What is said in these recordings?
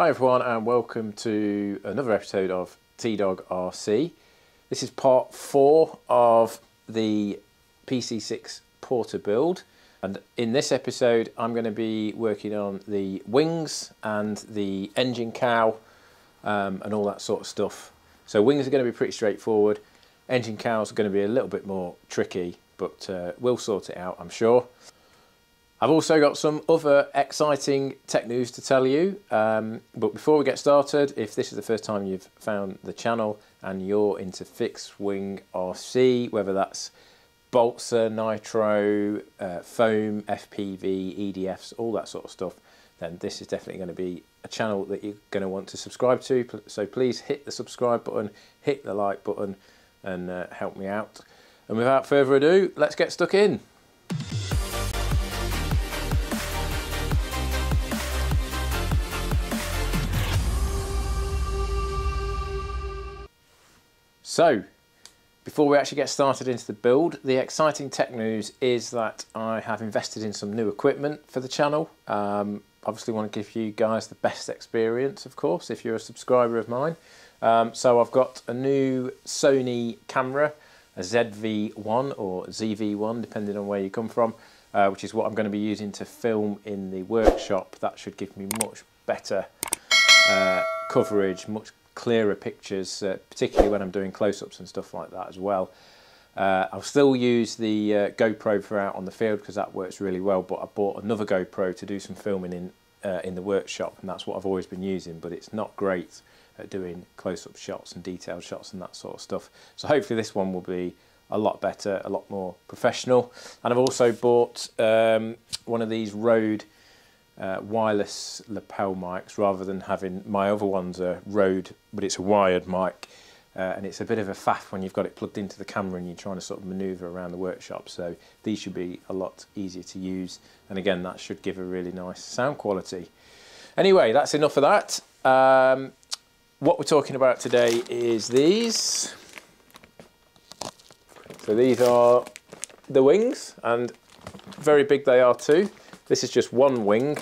Hi everyone and welcome to another episode of T-Dog RC. This is part four of the PC6 Porter build and in this episode I'm going to be working on the wings and the engine cow um, and all that sort of stuff. So wings are going to be pretty straightforward, engine cows are going to be a little bit more tricky but uh, we'll sort it out I'm sure. I've also got some other exciting tech news to tell you. Um, but before we get started, if this is the first time you've found the channel and you're into fixed wing RC, whether that's Balsa, Nitro, uh, foam, FPV, EDFs, all that sort of stuff, then this is definitely going to be a channel that you're going to want to subscribe to. So please hit the subscribe button, hit the like button, and uh, help me out. And without further ado, let's get stuck in. So, before we actually get started into the build, the exciting tech news is that I have invested in some new equipment for the channel. Um, obviously want to give you guys the best experience, of course, if you're a subscriber of mine. Um, so I've got a new Sony camera, a ZV-1 or ZV-1, depending on where you come from, uh, which is what I'm going to be using to film in the workshop. That should give me much better uh, coverage, much clearer pictures, uh, particularly when I'm doing close-ups and stuff like that as well. Uh, I'll still use the uh, GoPro for out on the field because that works really well, but I bought another GoPro to do some filming in, uh, in the workshop and that's what I've always been using, but it's not great at doing close-up shots and detailed shots and that sort of stuff. So hopefully this one will be a lot better, a lot more professional. And I've also bought um, one of these Rode uh, wireless lapel mics rather than having my other ones are Rode, but it's a wired mic. Uh, and it's a bit of a faff when you've got it plugged into the camera and you're trying to sort of maneuver around the workshop. So these should be a lot easier to use. And again, that should give a really nice sound quality. Anyway, that's enough of that. Um, what we're talking about today is these. So these are the wings and very big they are too. This is just one wing,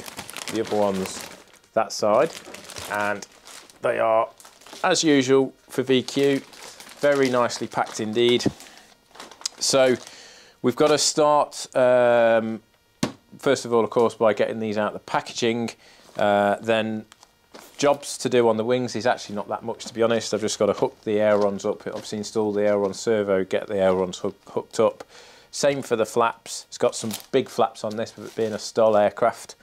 the other one's that side, and they are, as usual for VQ, very nicely packed indeed. So we've got to start, um, first of all, of course, by getting these out the packaging. Uh, then jobs to do on the wings is actually not that much, to be honest. I've just got to hook the ailerons up, obviously install the aileron servo, get the ailerons hook, hooked up, same for the flaps. It's got some big flaps on this, it being a STOL aircraft.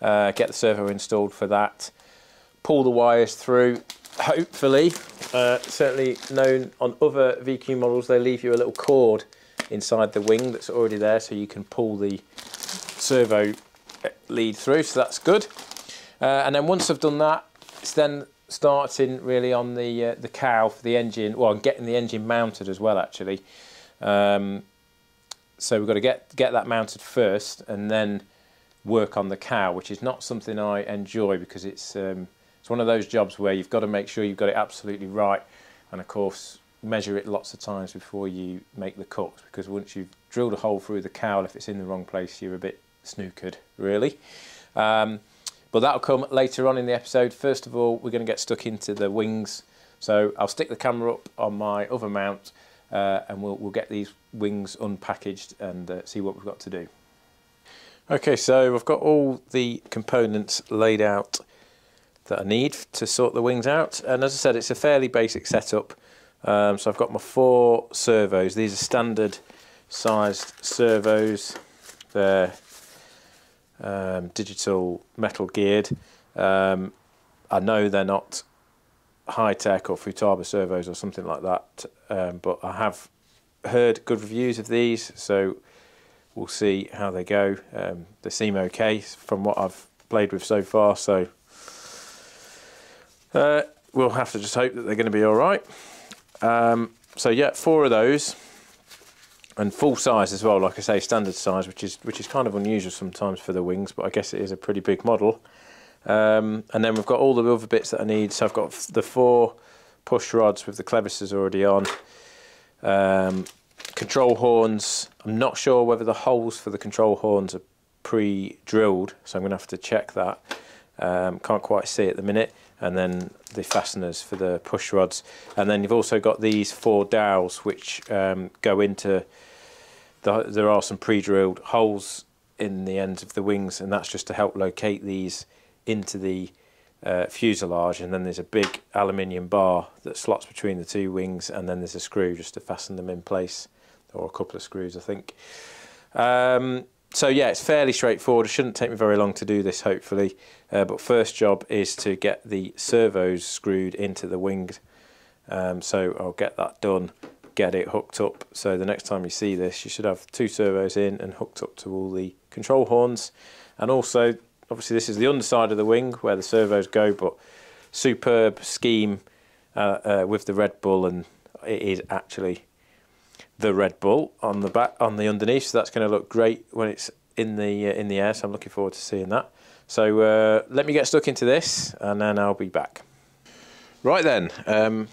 Uh, get the servo installed for that. Pull the wires through. Hopefully, uh, certainly known on other VQ models, they leave you a little cord inside the wing that's already there, so you can pull the servo lead through. So that's good. Uh, and then once I've done that, it's then starting really on the uh, the cowl for the engine. Well, getting the engine mounted as well, actually. Um, so we've got to get get that mounted first and then work on the cowl, which is not something I enjoy because it's um, it's one of those jobs where you've got to make sure you've got it absolutely right, and of course measure it lots of times before you make the cuts because once you've drilled a hole through the cowl, if it's in the wrong place, you're a bit snookered, really. Um, but that'll come later on in the episode. First of all, we're going to get stuck into the wings. So I'll stick the camera up on my other mount uh, and we'll, we'll get these wings unpackaged and uh, see what we've got to do. Okay, so I've got all the components laid out that I need to sort the wings out. And as I said, it's a fairly basic setup. Um, so I've got my four servos. These are standard sized servos. They're um, digital metal geared. Um, I know they're not Hitec or Futaba servos or something like that. Um, but I have heard good reviews of these, so we'll see how they go. Um, they seem okay from what I've played with so far, so uh, we'll have to just hope that they're going to be all right. Um, so yeah, four of those, and full size as well. Like I say, standard size, which is which is kind of unusual sometimes for the wings, but I guess it is a pretty big model. Um, and then we've got all the other bits that I need. So I've got the four push rods with the clevises already on. Um, control horns. I'm not sure whether the holes for the control horns are pre-drilled, so I'm going to have to check that. Um, can't quite see at the minute. And then the fasteners for the push rods. And then you've also got these four dowels which um, go into, the, there are some pre-drilled holes in the ends of the wings and that's just to help locate these into the uh, fuselage and then there's a big aluminium bar that slots between the two wings and then there's a screw just to fasten them in place or a couple of screws I think. Um, so yeah, it's fairly straightforward. It shouldn't take me very long to do this, hopefully. Uh, but first job is to get the servos screwed into the wings. Um, so I'll get that done, get it hooked up. So the next time you see this, you should have two servos in and hooked up to all the control horns. And also, obviously this is the underside of the wing where the servos go, but superb scheme uh, uh, with the Red Bull and it is actually the Red Bull on the back on the underneath. So that's going to look great when it's in the uh, in the air. So I'm looking forward to seeing that. So uh, let me get stuck into this, and then I'll be back. Right then, um,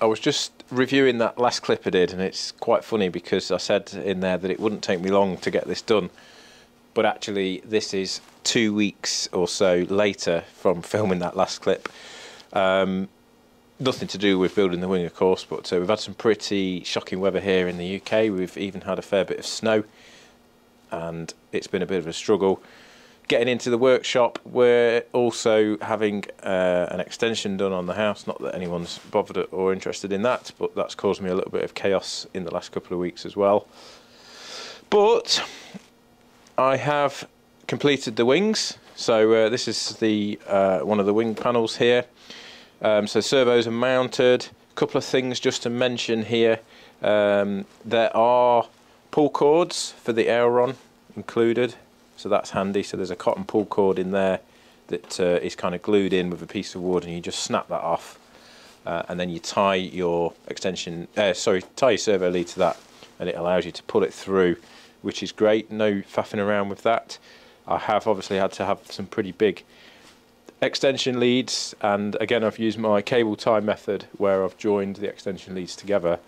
I was just reviewing that last clip I did, and it's quite funny because I said in there that it wouldn't take me long to get this done, but actually this is two weeks or so later from filming that last clip. Um, nothing to do with building the wing, of course, but uh, we've had some pretty shocking weather here in the UK. We've even had a fair bit of snow, and it's been a bit of a struggle. Getting into the workshop, we're also having uh, an extension done on the house. Not that anyone's bothered or interested in that, but that's caused me a little bit of chaos in the last couple of weeks as well. But I have completed the wings. So uh, this is the uh, one of the wing panels here. Um, so servos are mounted. A couple of things just to mention here. Um, there are pull cords for the aileron included, so that's handy. So there's a cotton pull cord in there that uh, is kind of glued in with a piece of wood, and you just snap that off, uh, and then you tie your extension, uh, sorry, tie your servo lead to that, and it allows you to pull it through, which is great. No faffing around with that. I have obviously had to have some pretty big extension leads and again I've used my cable tie method where I've joined the extension leads together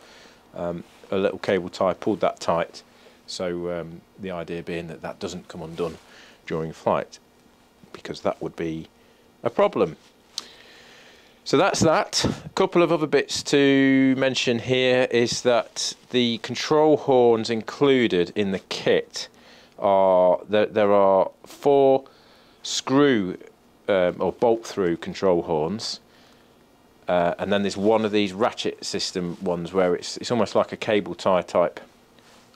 um, a little cable tie pulled that tight so um, the idea being that that doesn't come undone during flight because that would be a problem so that's that a couple of other bits to mention here is that the control horns included in the kit are there, there are four screw um, or bolt through control horns. Uh, and then there's one of these ratchet system ones where it's it's almost like a cable tie type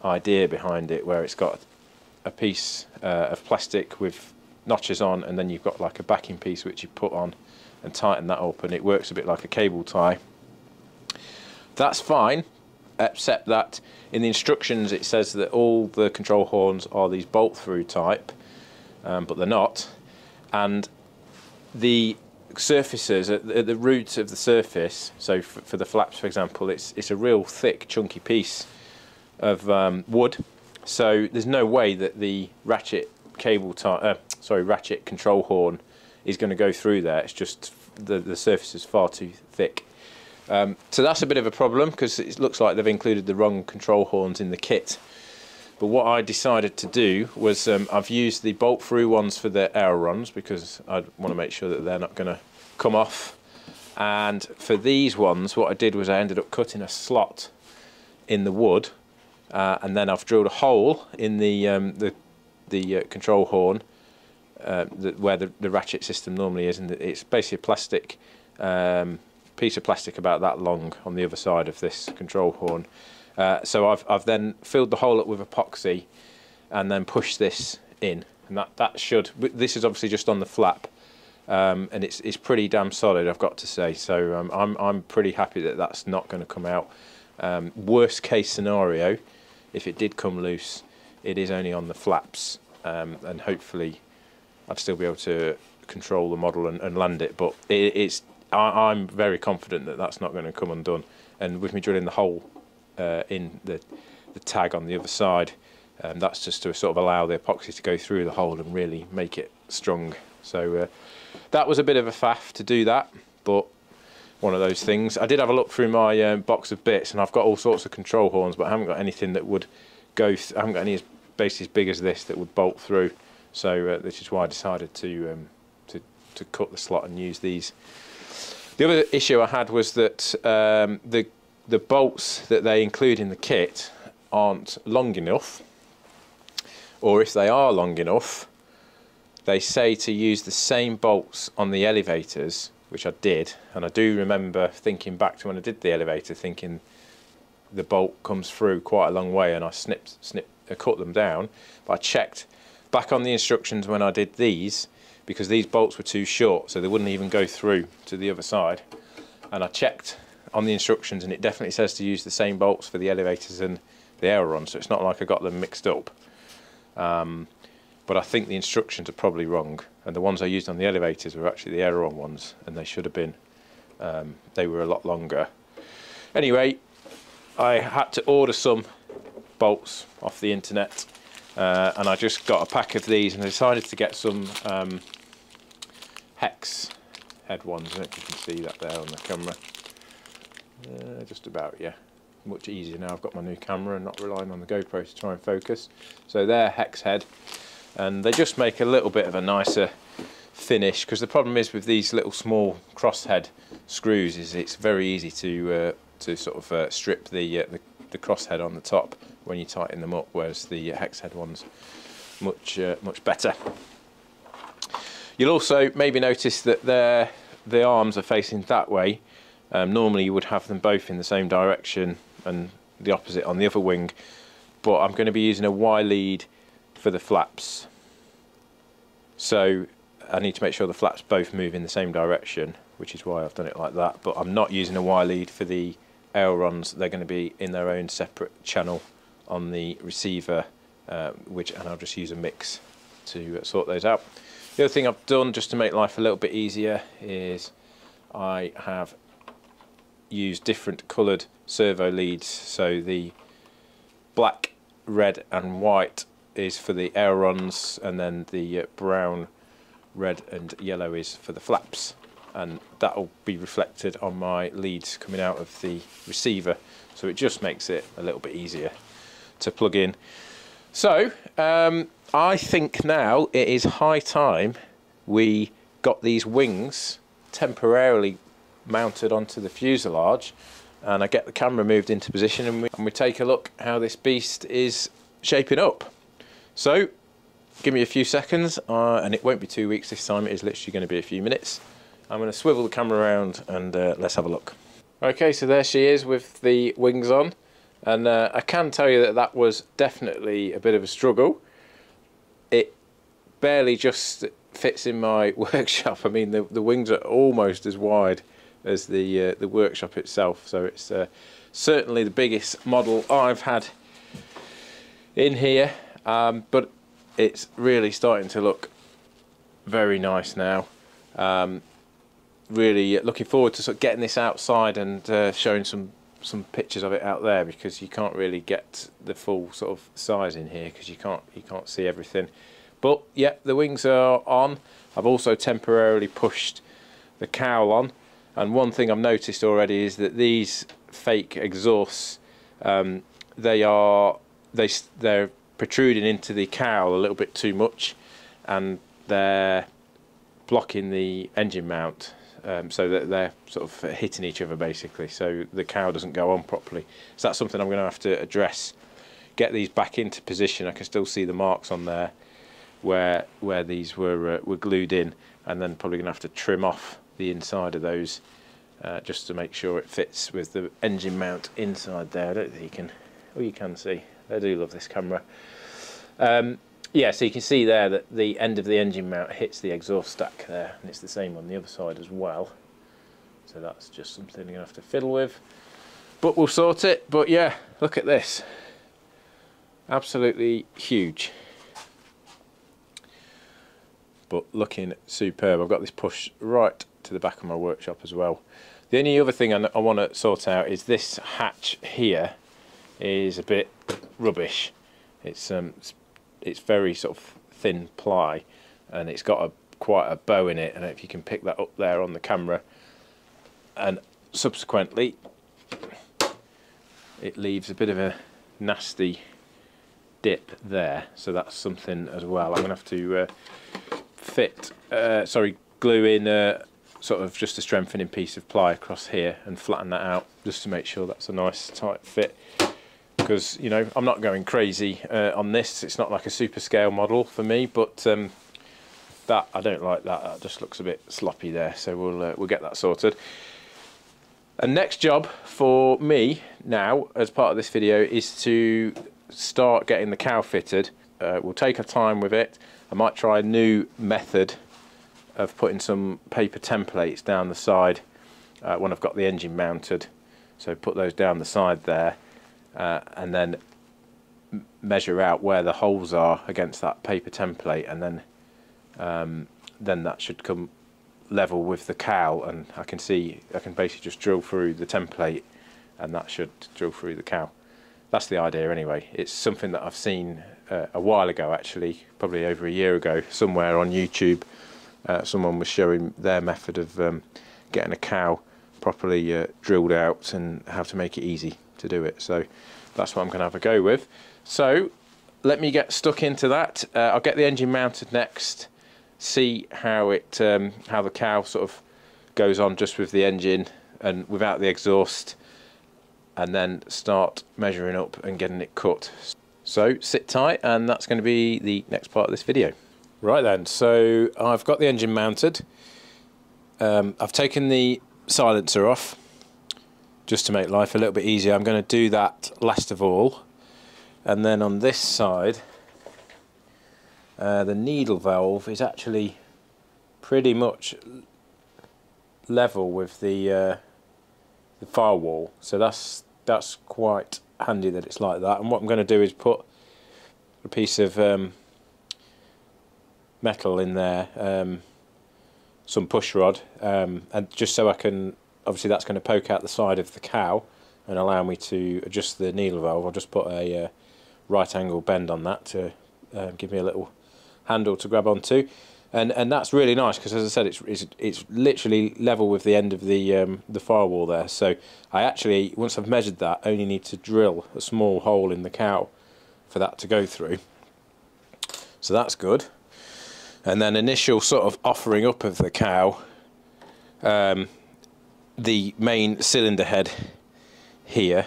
idea behind it, where it's got a piece uh, of plastic with notches on, and then you've got like a backing piece which you put on and tighten that up, and it works a bit like a cable tie. That's fine, except that in the instructions it says that all the control horns are these bolt through type, um, but they're not. And the surfaces at the, at the root of the surface, so for, for, the flaps, for example, it's it's a real thick, chunky piece of um, wood. So there's no way that the ratchet cable tie, uh, sorry, ratchet control horn is going to go through there. It's just the the surface is far too thick. Um, so that's a bit of a problem because it looks like they've included the wrong control horns in the kit. But what I decided to do was um, I've used the bolt through ones for the ailerons because I want to make sure that they're not going to come off. And for these ones, what I did was I ended up cutting a slot in the wood, uh, and then I've drilled a hole in the um, the the uh, control horn uh, the, where the, the ratchet system normally is, and it's basically a plastic um, piece of plastic about that long on the other side of this control horn. Uh, so I've, I've then filled the hole up with epoxy and then pushed this in. And that, that should, this is obviously just on the flap. Um, and it's, it's pretty damn solid, I've got to say. So um, I'm, I'm pretty happy that that's not going to come out. Um, worst case scenario, if it did come loose, it is only on the flaps. Um, and hopefully I'd still be able to control the model and, and land it. But it, it's, I, I'm very confident that that's not going to come undone. And with me drilling the hole uh, in the, the tag on the other side. Um, that's just to sort of allow the epoxy to go through the hole and really make it strong. So uh, that was a bit of a faff to do that, but one of those things. I did have a look through my um, box of bits and I've got all sorts of control horns, but I haven't got anything that would go, I haven't got any basically as big as this that would bolt through. So uh, this is why I decided to, um, to to cut the slot and use these. The other issue I had was that um, the the bolts that they include in the kit aren't long enough, or if they are long enough, they say to use the same bolts on the elevators, which I did, and I do remember thinking back to when I did the elevator, thinking the bolt comes through quite a long way, and I snipped, snipped, uh, cut them down. But I checked back on the instructions when I did these, because these bolts were too short, so they wouldn't even go through to the other side. And I checked on the instructions, and it definitely says to use the same bolts for the elevators and the aileron, so it's not like I got them mixed up. Um, but I think the instructions are probably wrong, and the ones I used on the elevators were actually the aileron ones, and they should have been. Um, they were a lot longer. Anyway, I had to order some bolts off the internet, uh, and I just got a pack of these, and I decided to get some um, hex head ones. I don't know if you can see that there on the camera. Uh, just about, yeah much easier now I've got my new camera and not relying on the GoPro to try and focus. So they're hex head and they just make a little bit of a nicer finish because the problem is with these little small crosshead screws is it's very easy to uh, to sort of uh, strip the, uh, the, the crosshead on the top when you tighten them up whereas the hex head ones much uh, much better. You'll also maybe notice that the arms are facing that way um, normally you would have them both in the same direction and the opposite on the other wing but I'm going to be using a Y lead for the flaps so I need to make sure the flaps both move in the same direction which is why I've done it like that but I'm not using a Y lead for the ailerons they're going to be in their own separate channel on the receiver uh, which and I'll just use a mix to sort those out. The other thing I've done just to make life a little bit easier is I have used different coloured servo leads. So the black red and white is for the ailerons and then the uh, brown red and yellow is for the flaps and that will be reflected on my leads coming out of the receiver so it just makes it a little bit easier to plug in so um, I think now it is high time we got these wings temporarily mounted onto the fuselage and I get the camera moved into position and we, and we take a look how this beast is shaping up. So give me a few seconds uh, and it won't be two weeks this time, it is literally going to be a few minutes. I'm going to swivel the camera around and uh, let's have a look. Okay, so there she is with the wings on and uh, I can tell you that that was definitely a bit of a struggle. It barely just fits in my workshop. I mean, the, the wings are almost as wide as the uh, the workshop itself. So it's uh, certainly the biggest model I've had in here, um, but it's really starting to look very nice now. Um, really looking forward to sort of getting this outside and uh, showing some some pictures of it out there because you can't really get the full sort of size in here because you can't you can't see everything. But yeah, the wings are on. I've also temporarily pushed the cowl on and one thing I've noticed already is that these fake exhausts, um, they are they they're protruding into the cowl a little bit too much, and they're blocking the engine mount, um, so that they're sort of hitting each other basically. So the cow doesn't go on properly. So that's something I'm going to have to address. Get these back into position. I can still see the marks on there where where these were uh, were glued in, and then probably going to have to trim off the inside of those uh, just to make sure it fits with the engine mount inside there. I don't think you can, oh you can see, I do love this camera. Um, yeah, so you can see there that the end of the engine mount hits the exhaust stack there, and it's the same on the other side as well. So that's just something you're going to have to fiddle with. But we'll sort it. But yeah, look at this. Absolutely huge but looking superb. I've got this push right to the back of my workshop as well. The only other thing I, I want to sort out is this hatch here is a bit rubbish. It's um, it's, it's very sort of thin ply, and it's got a quite a bow in it. And if you can pick that up there on the camera, and subsequently, it leaves a bit of a nasty dip there. So that's something as well. I'm gonna have to uh, fit, uh, sorry, glue in a, sort of just a strengthening piece of ply across here and flatten that out just to make sure that's a nice tight fit because you know I'm not going crazy uh, on this. It's not like a super scale model for me but um, that I don't like that. That just looks a bit sloppy there. So we'll uh, we'll get that sorted. And next job for me now as part of this video is to start getting the cow fitted. Uh, we'll take our time with it. I might try a new method of putting some paper templates down the side uh, when I've got the engine mounted. So put those down the side there uh, and then measure out where the holes are against that paper template and then um, then that should come level with the cow and I can see I can basically just drill through the template and that should drill through the cow that's the idea anyway. It's something that I've seen uh, a while ago actually probably over a year ago somewhere on YouTube uh, someone was showing their method of um, getting a cow properly uh, drilled out and how to make it easy to do it. So that's what I'm going to have a go with. So let me get stuck into that. Uh, I'll get the engine mounted next see how it um, how the cow sort of goes on just with the engine and without the exhaust and then start measuring up and getting it cut. So sit tight and that's going to be the next part of this video. Right then so I've got the engine mounted. Um, I've taken the silencer off just to make life a little bit easier I'm going to do that last of all. And then on this side uh, the needle valve is actually pretty much level with the uh, the firewall. So that's that's quite handy that it's like that. And what I'm going to do is put a piece of um, metal in there um, some push rod um, and just so I can obviously that's going to poke out the side of the cow and allow me to adjust the needle valve. I'll just put a uh, right angle bend on that to uh, give me a little handle to grab onto. And and that's really nice because as I said it's, it's it's literally level with the end of the um, the firewall there. So I actually once I've measured that only need to drill a small hole in the cow for that to go through. So that's good. And then initial sort of offering up of the cow um, the main cylinder head here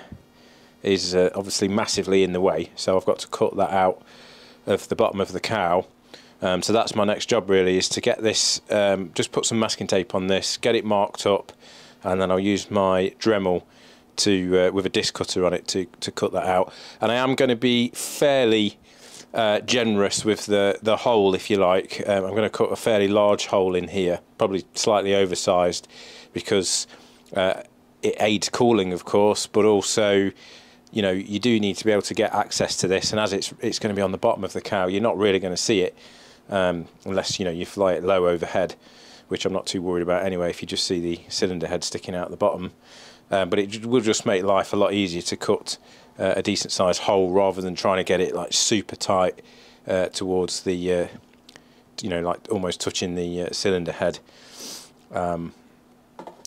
is uh, obviously massively in the way so I've got to cut that out of the bottom of the cow um, so that's my next job really is to get this, um, just put some masking tape on this, get it marked up, and then I'll use my Dremel to uh, with a disc cutter on it to, to cut that out. And I am going to be fairly uh, generous with the, the hole, if you like. Um, I'm going to cut a fairly large hole in here, probably slightly oversized, because uh, it aids cooling, of course, but also you know you do need to be able to get access to this and as it's it's going to be on the bottom of the cow you're not really going to see it um, unless you know you fly it low overhead, which I'm not too worried about anyway. If you just see the cylinder head sticking out the bottom, um, but it will just make life a lot easier to cut uh, a decent sized hole rather than trying to get it like super tight uh, towards the, uh, you know, like almost touching the uh, cylinder head. Um,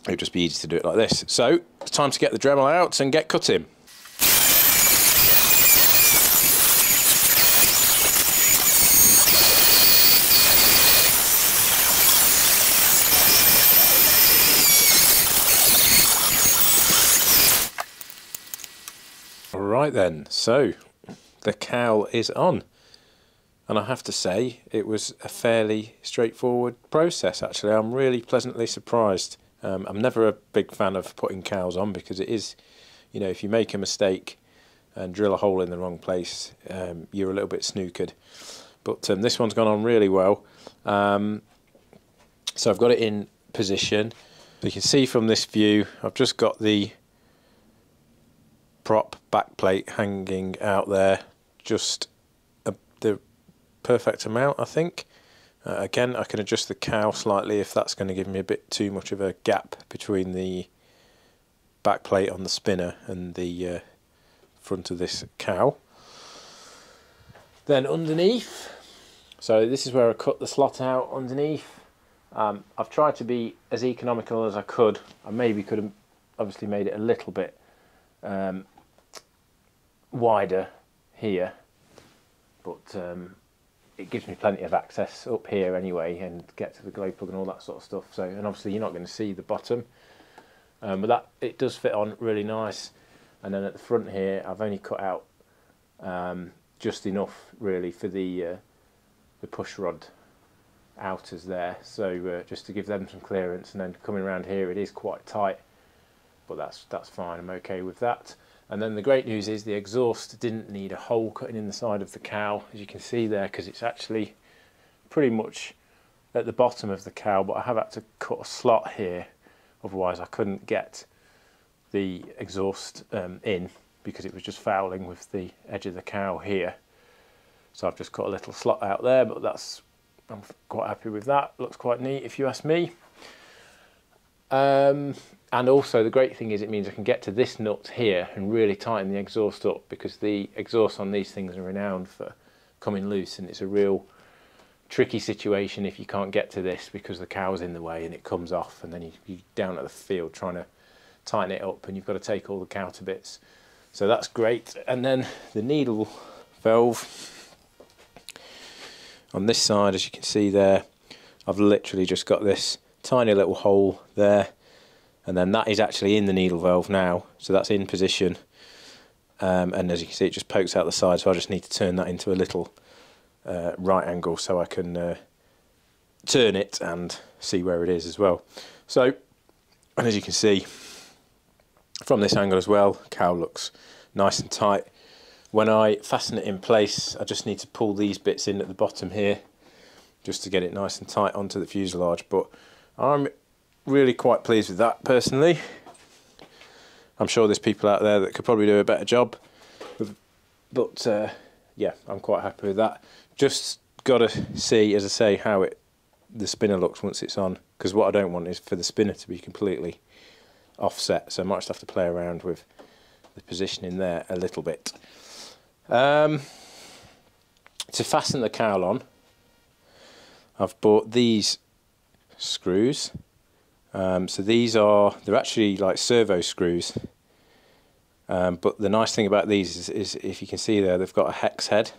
it would just be easy to do it like this. So it's time to get the Dremel out and get cutting. Right then, so the cowl is on. And I have to say, it was a fairly straightforward process actually. I'm really pleasantly surprised. Um, I'm never a big fan of putting cows on because it is, you know, if you make a mistake and drill a hole in the wrong place, um, you're a little bit snookered. But um, this one's gone on really well. Um, so I've got it in position. You can see from this view, I've just got the prop backplate hanging out there just a, the perfect amount I think uh, again I can adjust the cow slightly if that's going to give me a bit too much of a gap between the back plate on the spinner and the uh, front of this cow. Then underneath so this is where I cut the slot out underneath. Um, I've tried to be as economical as I could. I maybe could have obviously made it a little bit um, wider here but um, it gives me plenty of access up here anyway and get to the glow plug and all that sort of stuff. So, and obviously you're not going to see the bottom, um, but that it does fit on really nice. And then at the front here, I've only cut out um, just enough really for the uh, the push rod outers there. So uh, just to give them some clearance, and then coming around here, it is quite tight, but that's that's fine. I'm okay with that. And then the great news is the exhaust didn't need a hole cutting in the side of the cow, as you can see there, because it's actually pretty much at the bottom of the cow, but I have had to cut a slot here, otherwise I couldn't get the exhaust um, in because it was just fouling with the edge of the cow here. So I've just cut a little slot out there, but that's I'm quite happy with that. Looks quite neat if you ask me. Um, and also the great thing is it means I can get to this nut here and really tighten the exhaust up because the exhaust on these things are renowned for coming loose and it's a real tricky situation if you can't get to this because the cow's in the way and it comes off and then you, you're down at the field trying to tighten it up and you've got to take all the cow to bits. So that's great. And then the needle valve on this side as you can see there I've literally just got this tiny little hole there and then that is actually in the needle valve now. So that's in position. Um, and as you can see it just pokes out the side. So I just need to turn that into a little uh, right angle so I can uh, turn it and see where it is as well. So and as you can see from this angle as well cow looks nice and tight. When I fasten it in place I just need to pull these bits in at the bottom here just to get it nice and tight onto the fuselage. But I'm really quite pleased with that personally. I'm sure there's people out there that could probably do a better job, but uh, yeah, I'm quite happy with that. Just got to see, as I say, how it the spinner looks once it's on, because what I don't want is for the spinner to be completely offset, so I might just have to play around with the positioning there a little bit. Um, to fasten the cowl on, I've bought these screws um, so these are, they're actually like servo screws. Um, but the nice thing about these is, is, if you can see there, they've got a hex head.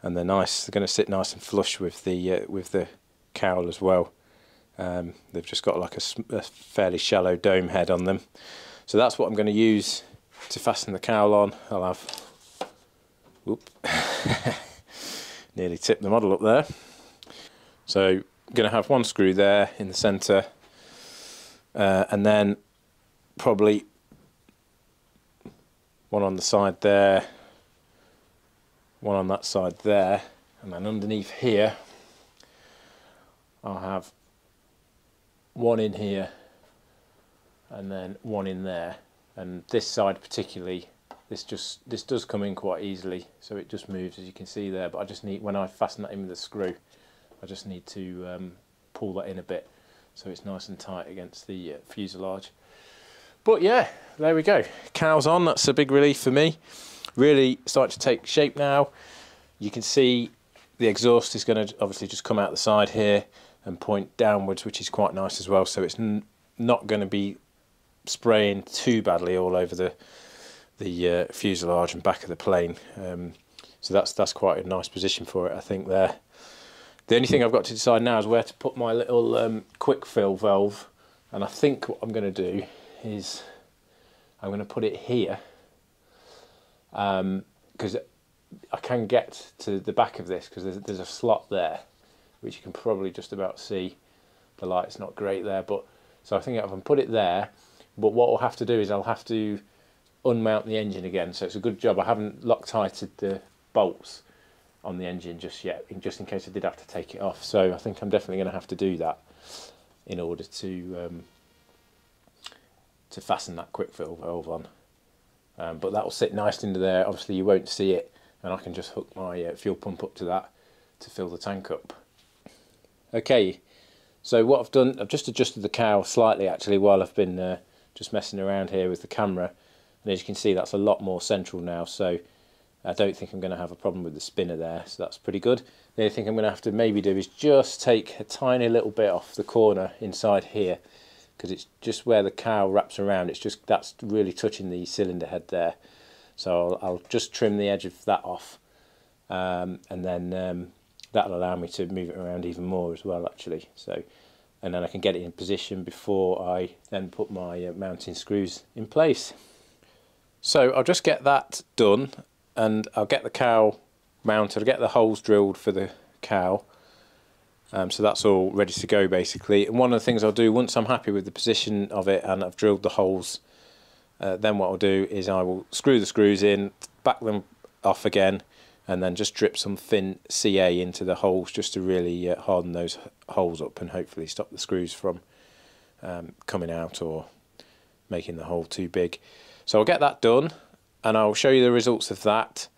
And they're nice, they're going to sit nice and flush with the, uh, with the cowl as well. Um, they've just got like a, a, fairly shallow dome head on them. So that's what I'm going to use to fasten the cowl on. I'll have, whoop, nearly tipped the model up there. So I'm going to have one screw there in the centre uh, and then probably one on the side there, one on that side there, and then underneath here I'll have one in here and then one in there. And this side particularly this just this does come in quite easily so it just moves as you can see there but I just need when I fasten that in with a screw I just need to um, pull that in a bit so it's nice and tight against the uh, fuselage. But yeah, there we go. Cow's on, that's a big relief for me. Really starting to take shape now. You can see the exhaust is going to obviously just come out the side here and point downwards, which is quite nice as well. So it's not going to be spraying too badly all over the the uh, fuselage and back of the plane. Um, so that's that's quite a nice position for it, I think there. The only thing I've got to decide now is where to put my little um, quick fill valve and I think what I'm going to do is I'm going to put it here because um, I can get to the back of this because there's, there's a slot there which you can probably just about see. The light's not great there but so I think I can put it there but what I'll have to do is I'll have to unmount the engine again. So it's a good job I haven't loctited the bolts on the engine just yet, just in case I did have to take it off. So I think I'm definitely going to have to do that in order to um, to fasten that quick fill valve on. Um, but that will sit nice into there. Obviously you won't see it, and I can just hook my uh, fuel pump up to that to fill the tank up. Okay, so what I've done, I've just adjusted the cowl slightly actually while I've been uh, just messing around here with the camera. And as you can see, that's a lot more central now. So I don't think I'm going to have a problem with the spinner there, so that's pretty good. The only thing I'm going to have to maybe do is just take a tiny little bit off the corner inside here, because it's just where the cowl wraps around, it's just, that's really touching the cylinder head there. So I'll, I'll just trim the edge of that off, um, and then um, that'll allow me to move it around even more as well actually so and then I can get it in position before I then put my uh, mounting screws in place. So I'll just get that done and I'll get the cow mounted, I'll get the holes drilled for the cow. um, so that's all ready to go basically and one of the things I'll do once I'm happy with the position of it and I've drilled the holes uh, then what I'll do is I will screw the screws in, back them off again and then just drip some thin CA into the holes just to really uh, harden those holes up and hopefully stop the screws from um, coming out or making the hole too big. So I'll get that done and I'll show you the results of that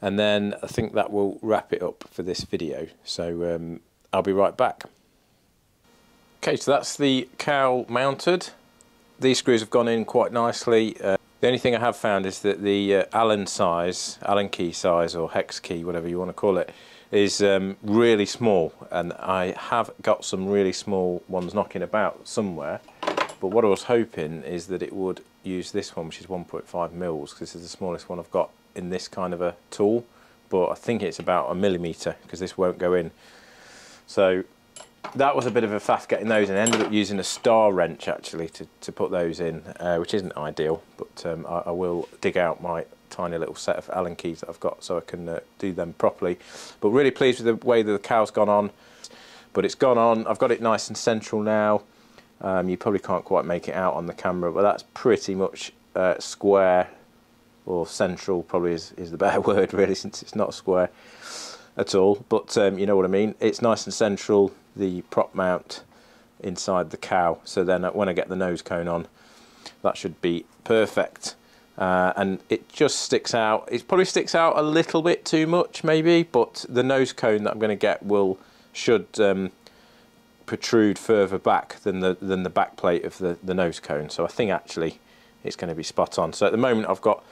and then I think that will wrap it up for this video. So um, I'll be right back. Okay, so that's the cowl mounted. These screws have gone in quite nicely. Uh, the only thing I have found is that the uh, Allen size, Allen key size or hex key, whatever you want to call it, is um, really small and I have got some really small ones knocking about somewhere but what I was hoping is that it would use this one which is 1.5 mils because this is the smallest one I've got in this kind of a tool but I think it's about a millimetre because this won't go in so that was a bit of a faff getting those and I ended up using a star wrench actually to, to put those in, uh, which isn't ideal, but um, I, I, will dig out my tiny little set of Allen keys that I've got so I can uh, do them properly. But really pleased with the way that the cow's gone on, but it's gone on, I've got it nice and central now. Um, you probably can't quite make it out on the camera, but that's pretty much uh, square or central probably is, is the better word really since it's not square at all, but um, you know what I mean. It's nice and central, the prop mount inside the cow. So then uh, when I get the nose cone on that should be perfect. Uh, and it just sticks out. It probably sticks out a little bit too much maybe but the nose cone that I'm going to get will should um, protrude further back than the than the back plate of the, the nose cone so I think actually it's going to be spot on so at the moment I've got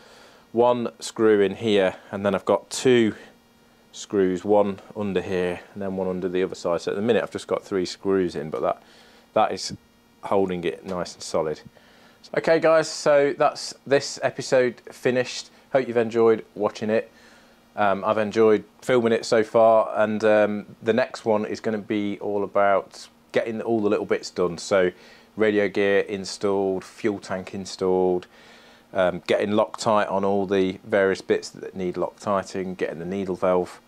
one screw in here and then I've got two screws, one under here and then one under the other side. So at the minute I've just got three screws in, but that that is holding it nice and solid. Okay guys, so that's this episode finished. Hope you've enjoyed watching it. Um, I've enjoyed filming it so far and um, the next one is going to be all about getting all the little bits done. So radio gear installed, fuel tank installed, um, getting Loctite on all the various bits that need Loctiting, getting the needle valve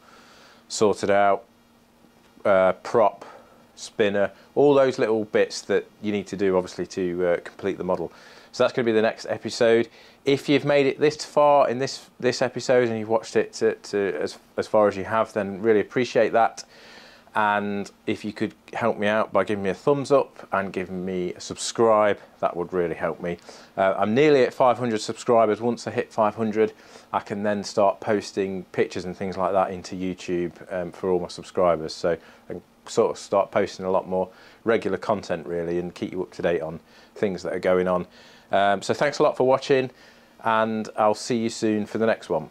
sorted out, uh, prop, spinner, all those little bits that you need to do obviously to uh, complete the model. So that's going to be the next episode. If you've made it this far in this this episode and you've watched it to, to as, as far as you have, then really appreciate that. And if you could help me out by giving me a thumbs up and giving me a subscribe that would really help me. Uh, I'm nearly at 500 subscribers. Once I hit 500 I can then start posting pictures and things like that into YouTube um, for all my subscribers. So I sort of start posting a lot more regular content really and keep you up to date on things that are going on. Um, so thanks a lot for watching and I'll see you soon for the next one